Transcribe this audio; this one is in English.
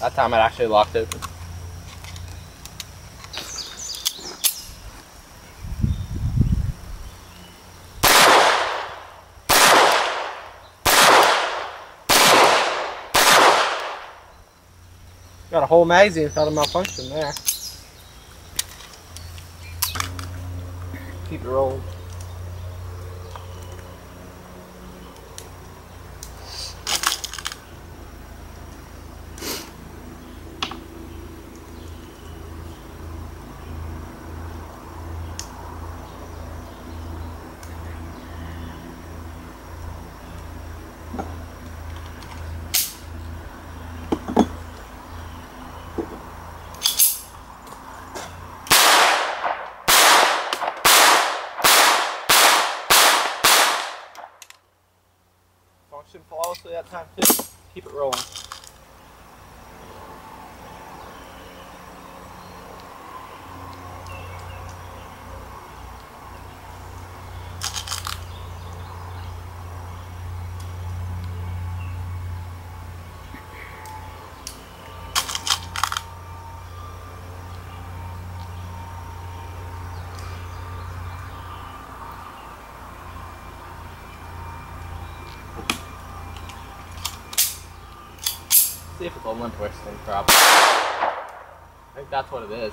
That time it actually locked open. Got a whole magazine without a malfunction there. Keep it rolling. Function flawlessly that time too. Keep it rolling. Let's see if it's a twisting problem. I think that's what it is.